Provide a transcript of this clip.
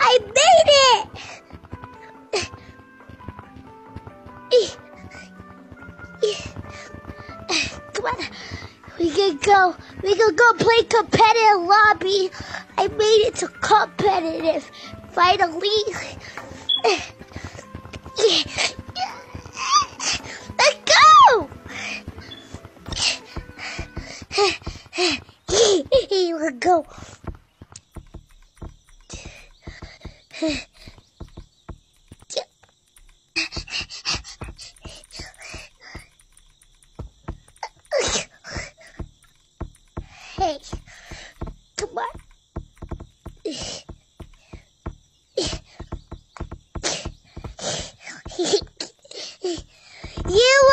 I made it! Come on. We can go. We can go play competitive lobby. I made it to competitive. Finally. Let's go! Let's go. hey, come on. you